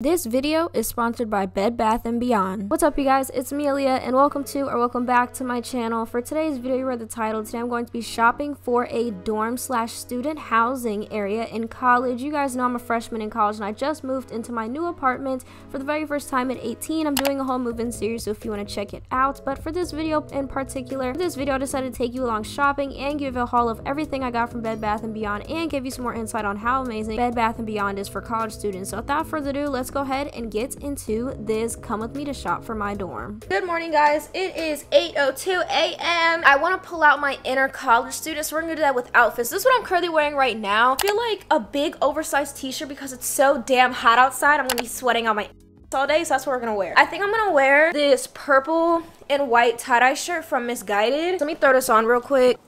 This video is sponsored by Bed Bath & Beyond. What's up you guys, it's Aliyah and welcome to or welcome back to my channel. For today's video, you read the title, today I'm going to be shopping for a dorm slash student housing area in college. You guys know I'm a freshman in college and I just moved into my new apartment for the very first time at 18. I'm doing a whole move-in series so if you want to check it out. But for this video in particular, this video I decided to take you along shopping and give you a haul of everything I got from Bed Bath & Beyond and give you some more insight on how amazing Bed Bath & Beyond is for college students. So without further ado, let's let's go ahead and get into this come with me to shop for my dorm. Good morning guys, it is 8.02 a.m. I want to pull out my inner college student, so we're going to do that with outfits. This is what I'm currently wearing right now. I feel like a big oversized t-shirt because it's so damn hot outside. I'm going to be sweating on my all day, so that's what we're gonna wear. I think I'm gonna wear this purple and white tie-dye shirt from Missguided. Let me throw this on real quick.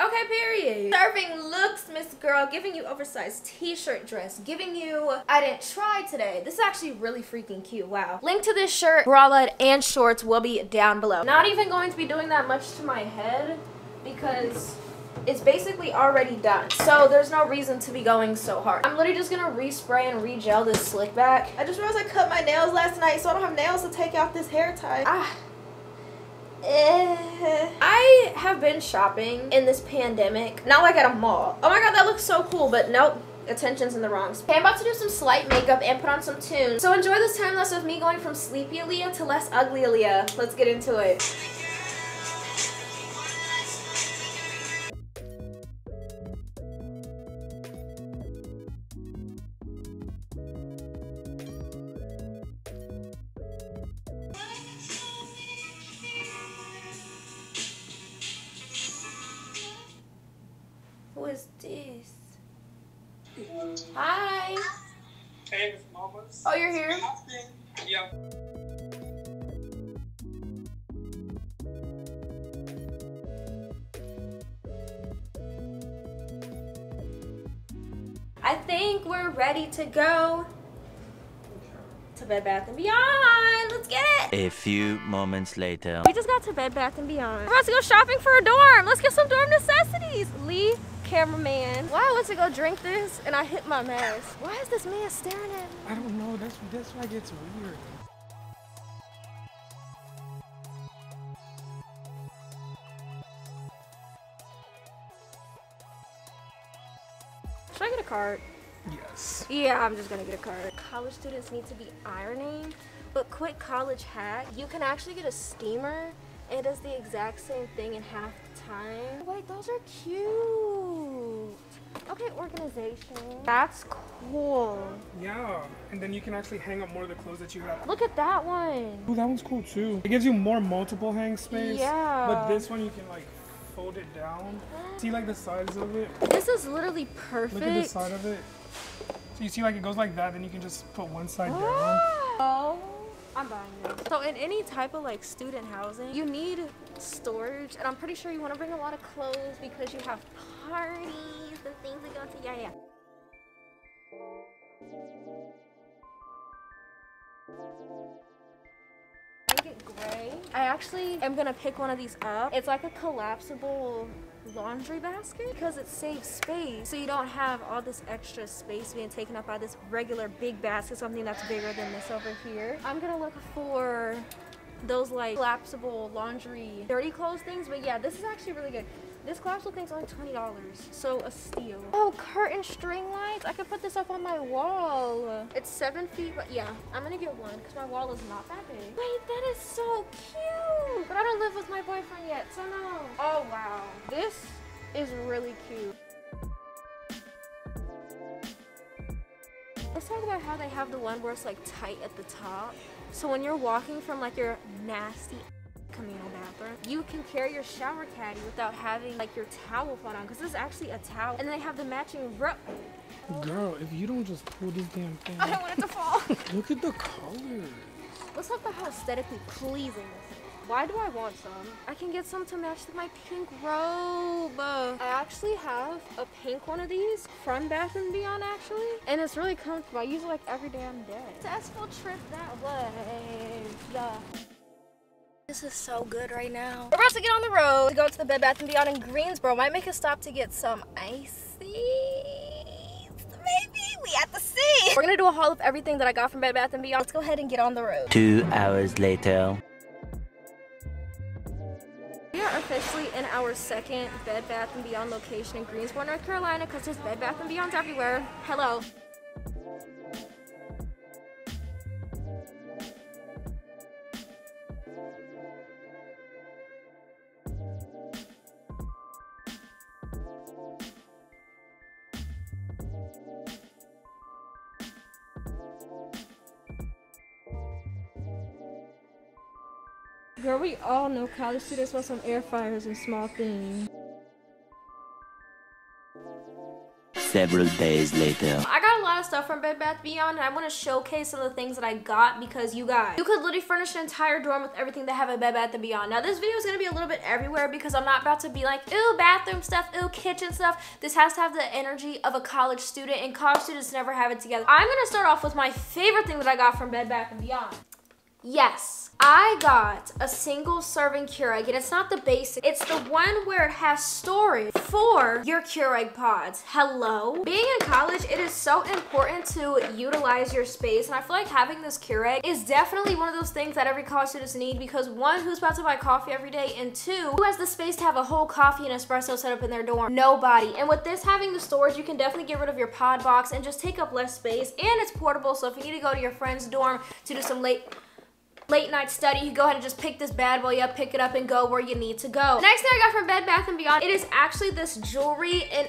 Okay, period. Serving looks, Miss Girl. Giving you oversized t-shirt dress. Giving you, I didn't try today. This is actually really freaking cute. Wow. Link to this shirt, bralette, and shorts will be down below. Not even going to be doing that much to my head because it's basically already done. So there's no reason to be going so hard. I'm literally just gonna respray and re-gel this slick back. I just realized I cut my nails last night, so I don't have nails to take out this hair tie. Ah. Eh. I have been shopping in this pandemic, not like at a mall. Oh my god, that looks so cool, but nope attention's in the wrong spot. Okay, I'm about to do some slight makeup and put on some tunes. So enjoy this time lapse of me going from sleepy Aliyah to less ugly Aliyah. Let's get into it. I think we're ready to go to Bed Bath & Beyond. Let's get it. A few moments later. We just got to Bed Bath & Beyond. We're about to go shopping for a dorm. Let's get some dorm necessities. Lee, cameraman. Why I went to go drink this and I hit my mask. Why is this man staring at me? I don't know. That's that's why it gets weird. Should I get a card? Yes. Yeah, I'm just gonna get a card. College students need to be ironing, but quick college hack, you can actually get a steamer. It does the exact same thing in half the time. Wait, those are cute. Okay, organization. That's cool. Yeah, and then you can actually hang up more of the clothes that you have. Look at that one. Ooh, that one's cool too. It gives you more multiple hang space. Yeah. But this one you can like it down. See like the sides of it. This is literally perfect. Look at the side of it. So you see like it goes like that, then you can just put one side down. Ah! Oh, I'm buying it. So in any type of like student housing, you need storage, and I'm pretty sure you want to bring a lot of clothes because you have parties and things that go into. Yeah, yeah. Gray. I actually am gonna pick one of these up. It's like a collapsible laundry basket because it saves space so you don't have all this extra space being taken up by this regular big basket something that's bigger than this over here i'm gonna look for those like collapsible laundry dirty clothes things but yeah this is actually really good. This collapsible thing's only $20 so a steal. Oh curtain string lights? I could put this up on my wall. It's seven feet but yeah i'm gonna get one because my wall is not that big. Wait that is so cute! But i don't live with my boyfriend yet so no. Oh wow. This is really cute. Let's talk about how they have the one where it's like tight at the top. So when you're walking from like your nasty communal bathroom, you can carry your shower caddy without having like your towel fall down because this is actually a towel. And they have the matching rope. Girl, if you don't just pull this damn thing. I don't want it to fall. Look at the colors. Let's talk about how aesthetically pleasing this is. Why do I want some? I can get some to match with my pink robe. I actually have a pink one of these from Bath & Beyond actually. And it's really comfortable. I use it like every damn day. Successful trip that was. This is so good right now. We're about to get on the road to go to the Bed Bath & Beyond in Greensboro. Might make a stop to get some ices. Maybe We at the sea. We're gonna do a haul of everything that I got from Bed Bath & Beyond. Let's go ahead and get on the road. Two hours later. Officially in our second Bed Bath & Beyond location in Greensboro, North Carolina because there's Bed Bath & Beyonds everywhere. Hello. Girl, we all know college students want some air fryers and small things. Several days later. I got a lot of stuff from Bed Bath Beyond, and I want to showcase some of the things that I got because you guys, you could literally furnish an entire dorm with everything they have at Bed Bath Beyond. Now, this video is gonna be a little bit everywhere because I'm not about to be like, ooh, bathroom stuff, ooh, kitchen stuff. This has to have the energy of a college student, and college students never have it together. I'm gonna start off with my favorite thing that I got from Bed Bath & Beyond. Yes, I got a single serving Keurig, and it's not the basic. It's the one where it has storage for your Keurig pods. Hello? Being in college, it is so important to utilize your space, and I feel like having this Keurig is definitely one of those things that every college student needs because one, who's about to buy coffee every day, and two, who has the space to have a whole coffee and espresso set up in their dorm? Nobody. And with this having the storage, you can definitely get rid of your pod box and just take up less space, and it's portable, so if you need to go to your friend's dorm to do some late late night study, you go ahead and just pick this bad boy up, pick it up, and go where you need to go. The next thing I got from Bed Bath & Beyond, it is actually this jewelry and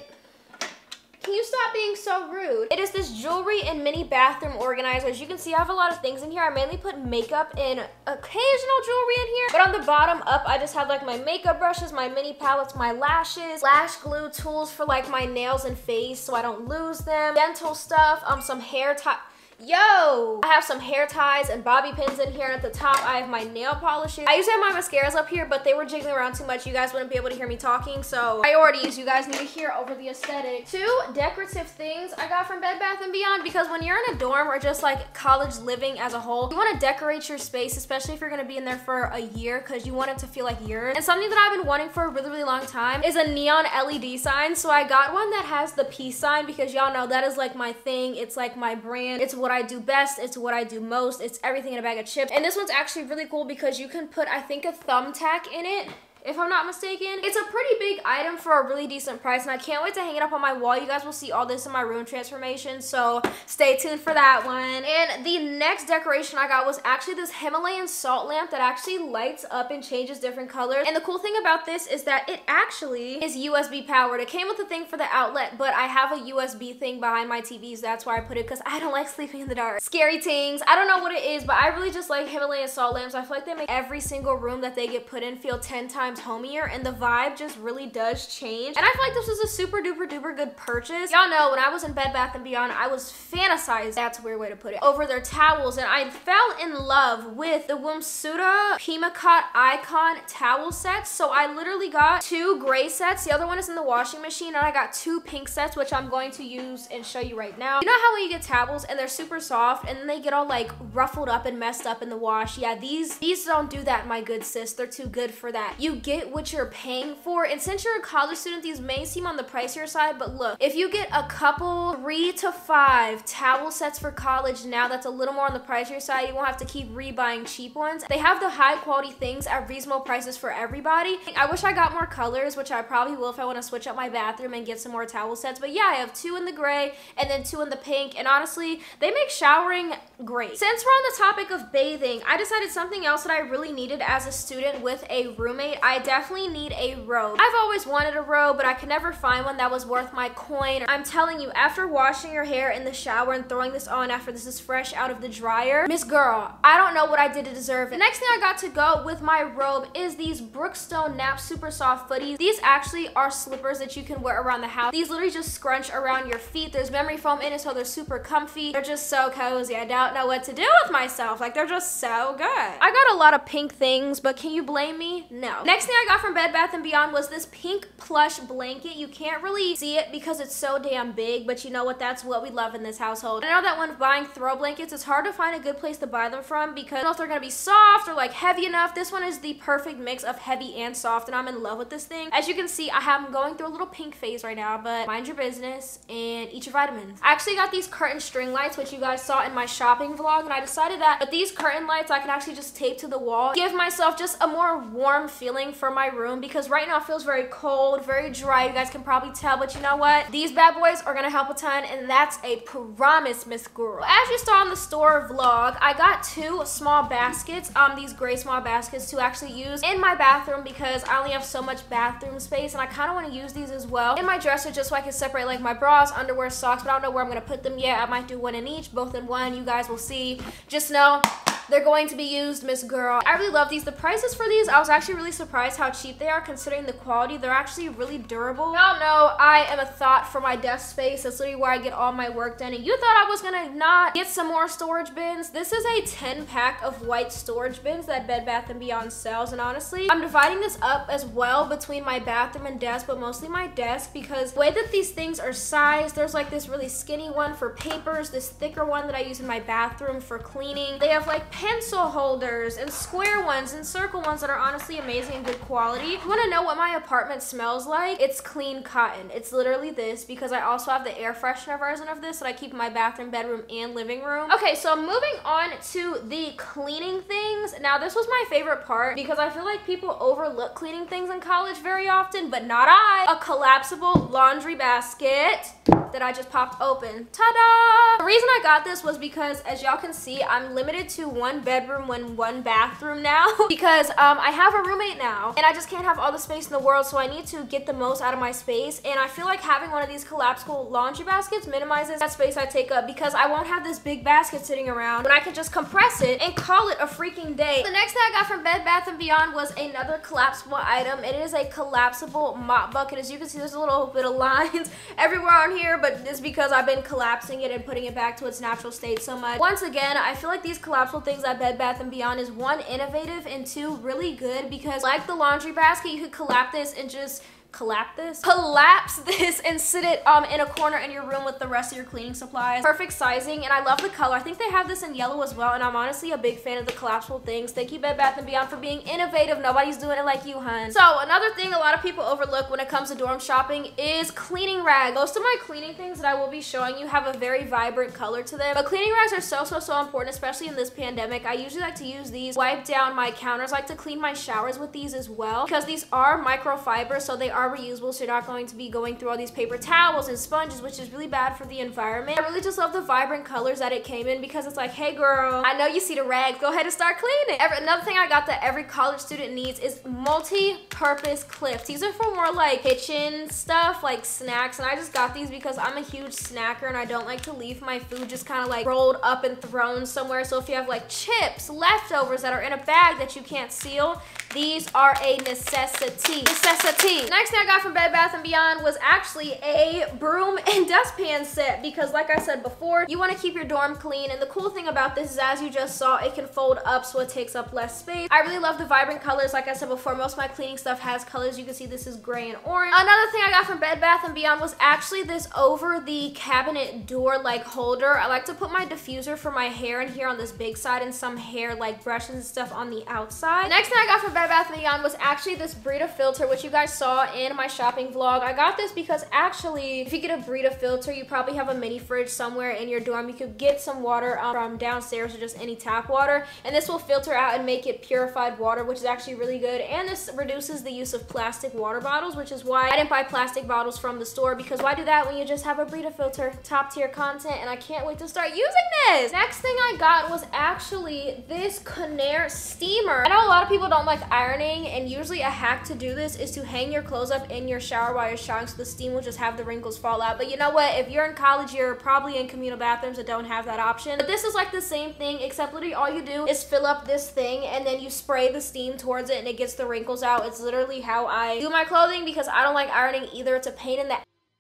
can you stop being so rude? It is this jewelry and mini bathroom organizer. As you can see, I have a lot of things in here. I mainly put makeup and occasional jewelry in here. But on the bottom up, I just have like my makeup brushes, my mini palettes, my lashes, lash glue tools for like my nails and face so I don't lose them, dental stuff, um, some hair tie Yo! I have some hair ties and bobby pins in here. And at the top, I have my nail polishes. I used to have my mascaras up here, but they were jiggling around too much. You guys wouldn't be able to hear me talking, so priorities. You guys need to hear over the aesthetic. Two decorative things I got from Bed Bath & Beyond because when you're in a dorm or just like college living as a whole, you want to decorate your space, especially if you're going to be in there for a year because you want it to feel like yours. And something that I've been wanting for a really, really long time is a neon LED sign. So I got one that has the peace sign because y'all know that is like my thing. It's like my brand. It's what I do best. It's what I do most. It's everything in a bag of chips. And this one's actually really cool because you can put, I think, a thumbtack in it if I'm not mistaken. It's a pretty big item for a really decent price, and I can't wait to hang it up on my wall. You guys will see all this in my room transformation, so stay tuned for that one. And the next decoration I got was actually this Himalayan salt lamp that actually lights up and changes different colors. And the cool thing about this is that it actually is USB powered. It came with a thing for the outlet, but I have a USB thing behind my TVs. So that's where I put it because I don't like sleeping in the dark. Scary things. I don't know what it is, but I really just like Himalayan salt lamps. I feel like they make every single room that they get put in feel 10 times times homier and the vibe just really does change. And I feel like this was a super duper duper good purchase. Y'all know when I was in Bed Bath & Beyond, I was fantasized, that's a weird way to put it, over their towels. And I fell in love with the Wamsutta PimaCott Icon towel sets. So I literally got two gray sets. The other one is in the washing machine. And I got two pink sets, which I'm going to use and show you right now. You know how when you get towels and they're super soft and then they get all like ruffled up and messed up in the wash? Yeah, these, these don't do that, my good sis. They're too good for that. You get what you're paying for. And since you're a college student, these may seem on the pricier side, but look, if you get a couple, three to five towel sets for college now, that's a little more on the pricier side. You won't have to keep rebuying cheap ones. They have the high quality things at reasonable prices for everybody. I wish I got more colors, which I probably will if I want to switch up my bathroom and get some more towel sets. But yeah, I have two in the gray and then two in the pink. And honestly, they make showering great. Since we're on the topic of bathing, I decided something else that I really needed as a student with a roommate. I definitely need a robe. I've always wanted a robe, but I could never find one that was worth my coin. I'm telling you, after washing your hair in the shower and throwing this on after this is fresh out of the dryer, Miss Girl, I don't know what I did to deserve it. The next thing I got to go with my robe is these Brookstone Nap Super Soft Footies. These actually are slippers that you can wear around the house. These literally just scrunch around your feet. There's memory foam in it, so they're super comfy. They're just so cozy. I don't know what to do with myself. Like, they're just so good. I got a lot of pink things, but can you blame me? No. Next Next thing I got from Bed Bath & Beyond was this pink plush blanket. You can't really see it because it's so damn big, but you know what? That's what we love in this household. I know that when buying throw blankets, it's hard to find a good place to buy them from because I don't know if they're gonna be soft or like heavy enough. This one is the perfect mix of heavy and soft, and I'm in love with this thing. As you can see, I am going through a little pink phase right now, but mind your business and eat your vitamins. I actually got these curtain string lights, which you guys saw in my shopping vlog, and I decided that with these curtain lights, I can actually just tape to the wall, give myself just a more warm feeling for my room because right now it feels very cold, very dry. You guys can probably tell, but you know what? These bad boys are gonna help a ton, and that's a promise, Miss Girl. As you saw in the store vlog, I got two small baskets, um, these gray small baskets to actually use in my bathroom because I only have so much bathroom space, and I kind of want to use these as well in my dresser just so I can separate like my bras, underwear, socks, but I don't know where I'm gonna put them yet. I might do one in each, both in one. You guys will see. Just know they're going to be used, Miss Girl. I really love these. The prices for these, I was actually really surprised how cheap they are considering the quality. They're actually really durable. Y'all know I am a thought for my desk space. That's literally where I get all my work done. And you thought I was gonna not get some more storage bins. This is a 10 pack of white storage bins that Bed Bath & Beyond sells. And honestly, I'm dividing this up as well between my bathroom and desk, but mostly my desk because the way that these things are sized, there's like this really skinny one for papers, this thicker one that I use in my bathroom for cleaning. They have like pencil holders and square ones and circle ones that are honestly amazing and good quality. If you wanna know what my apartment smells like, it's clean cotton. It's literally this because I also have the air freshener version of this that I keep in my bathroom, bedroom, and living room. Okay, so I'm moving on to the cleaning things. Now this was my favorite part because I feel like people overlook cleaning things in college very often, but not I. A collapsible laundry basket that I just popped open. Ta-da! The reason I got this was because as y'all can see, I'm limited to one bedroom and one bathroom now because um, I have a roommate now and I just can't have all the space in the world so I need to get the most out of my space and I feel like having one of these collapsible laundry baskets minimizes that space I take up because I won't have this big basket sitting around when I can just compress it and call it a freaking day. The next thing I got from Bed Bath & Beyond was another collapsible item. It is a collapsible mop bucket. As you can see, there's a little bit of lines everywhere on here, but it's because I've been collapsing it and putting it back to its natural state so much. Once again, I feel like these collapsible things at Bed Bath & Beyond is one, innovative, and two, really good because like the laundry basket, you could collapse this and just collapse this? Collapse this and sit it um in a corner in your room with the rest of your cleaning supplies. Perfect sizing and i love the color. I think they have this in yellow as well and i'm honestly a big fan of the collapsible things. Thank you bed bath and beyond for being innovative. Nobody's doing it like you hun. So another thing a lot of people overlook when it comes to dorm shopping is cleaning rags most of my cleaning things that i will be showing you have a very vibrant color to them but cleaning rags are so so so important especially in this pandemic. I usually like to use these wipe down my counters. I like to clean my showers with these as well because these are microfiber so they are reusable so you're not going to be going through all these paper towels and sponges which is really bad for the environment. I really just love the vibrant colors that it came in because it's like hey girl I know you see the rags go ahead and start cleaning. Every, another thing I got that every college student needs is multi-purpose clips. These are for more like kitchen stuff like snacks and I just got these because I'm a huge snacker and I don't like to leave my food just kind of like rolled up and thrown somewhere so if you have like chips leftovers that are in a bag that you can't seal these are a necessity. Necessity. Next thing I got from Bed Bath & Beyond was actually a broom and dustpan set because like I said before, you want to keep your dorm clean and the cool thing about this is as you just saw, it can fold up so it takes up less space. I really love the vibrant colors. Like I said before, most of my cleaning stuff has colors. You can see this is gray and orange. Another thing I got from Bed Bath & Beyond was actually this over the cabinet door like holder. I like to put my diffuser for my hair in here on this big side and some hair like brushes and stuff on the outside. The next thing I got from Bed Bath & Beyond was actually this Brita filter, which you guys saw in my shopping vlog. I got this because actually, if you get a Brita filter, you probably have a mini fridge somewhere in your dorm. You could get some water um, from downstairs or just any tap water, and this will filter out and make it purified water, which is actually really good. And this reduces the use of plastic water bottles, which is why I didn't buy plastic bottles from the store, because why do that when you just have a Brita filter? Top tier content, and I can't wait to start using this. Next thing I got was actually this Conair steamer. I know a lot of people don't like ironing and usually a hack to do this is to hang your clothes up in your shower while you're showering so the steam will just have the wrinkles fall out. But you know what? If you're in college, you're probably in communal bathrooms that don't have that option. But this is like the same thing except literally all you do is fill up this thing and then you spray the steam towards it and it gets the wrinkles out. It's literally how I do my clothing because I don't like ironing either. It's a pain in the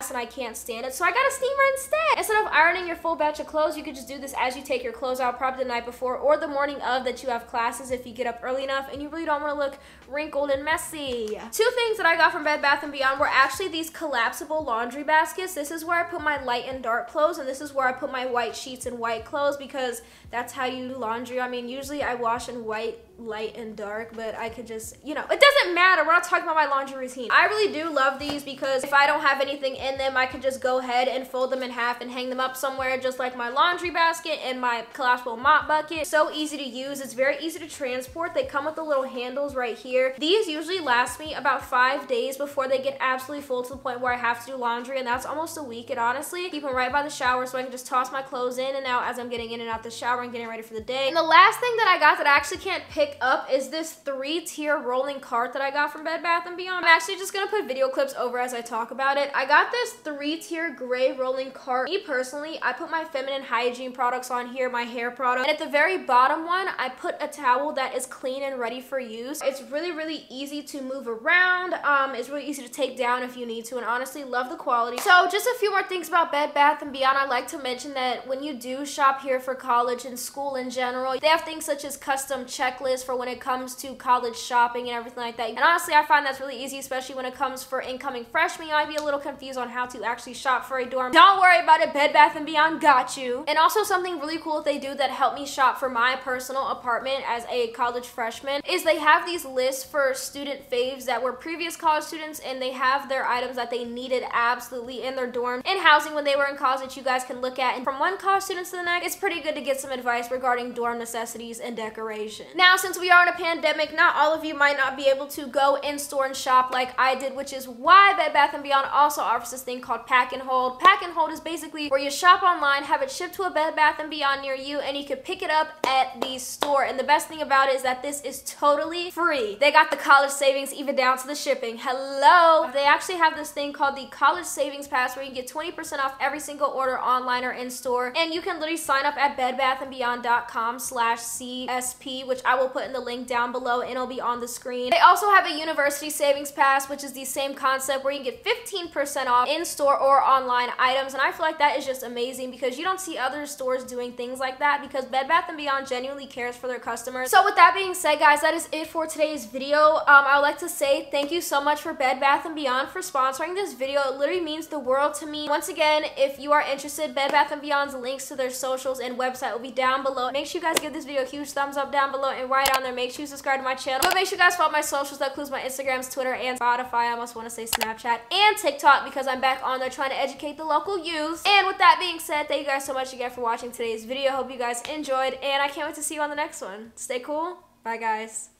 and I can't stand it, so I got a steamer instead. Instead of ironing your full batch of clothes, you could just do this as you take your clothes out, probably the night before or the morning of that you have classes if you get up early enough and you really don't want to look wrinkled and messy. Two things that I got from Bed Bath & Beyond were actually these collapsible laundry baskets. This is where I put my light and dark clothes, and this is where I put my white sheets and white clothes because that's how you do laundry. I mean, usually I wash in white light and dark, but I could just, you know, it doesn't matter. We're not talking about my laundry routine. I really do love these because if I don't have anything in them, I can just go ahead and fold them in half and hang them up somewhere just like my laundry basket and my collapsible mop bucket. So easy to use. It's very easy to transport. They come with the little handles right here. These usually last me about five days before they get absolutely full to the point where I have to do laundry and that's almost a week. And honestly, keep them right by the shower so I can just toss my clothes in and out as I'm getting in and out the shower and getting ready for the day. And the last thing that I got that I actually can't pick up is this three-tier rolling cart that I got from Bed Bath & Beyond. I'm actually just gonna put video clips over as I talk about it. I got this three-tier gray rolling cart. Me personally, I put my feminine hygiene products on here, my hair product, and at the very bottom one, I put a towel that is clean and ready for use. It's really, really easy to move around. Um, it's really easy to take down if you need to, and honestly, love the quality. So just a few more things about Bed Bath & Beyond. I'd like to mention that when you do shop here for college and school in general, they have things such as custom checklists for when it comes to college shopping and everything like that. And honestly, I find that's really easy, especially when it comes for incoming freshmen. You might be a little confused on how to actually shop for a dorm. Don't worry about it, Bed Bath & Beyond got you. And also something really cool that they do that helped me shop for my personal apartment as a college freshman is they have these lists for student faves that were previous college students and they have their items that they needed absolutely in their dorm and housing when they were in college that you guys can look at. And from one college student to the next, it's pretty good to get some advice regarding dorm necessities and decoration. Now, since we are in a pandemic, not all of you might not be able to go in-store and shop like I did, which is why Bed Bath & Beyond also offers this thing called Pack and Hold. Pack and Hold is basically where you shop online, have it shipped to a Bed Bath & Beyond near you, and you can pick it up at the store. And the best thing about it is that this is totally free. They got the college savings even down to the shipping. Hello! They actually have this thing called the College Savings Pass where you get 20% off every single order online or in-store. And you can literally sign up at bedbathandbeyond.com slash CSP, which I will put in the link down below and it'll be on the screen. They also have a University Savings Pass, which is the same concept where you get 15% off in-store or online items. And I feel like that is just amazing because you don't see other stores doing things like that because Bed Bath & Beyond genuinely cares for their customers. So with that being said, guys, that is it for today's video. Um, I would like to say thank you so much for Bed Bath & Beyond for sponsoring this video. It literally means the world to me. Once again, if you are interested, Bed Bath & Beyond's links to their socials and website will be down below. Make sure you guys give this video a huge thumbs up down below and right on there, make sure you subscribe to my channel. But make sure you guys follow my socials. That includes my Instagrams, Twitter, and Spotify. I almost want to say Snapchat and TikTok because I'm back on there trying to educate the local youth. And with that being said, thank you guys so much again for watching today's video. Hope you guys enjoyed, and I can't wait to see you on the next one. Stay cool. Bye, guys.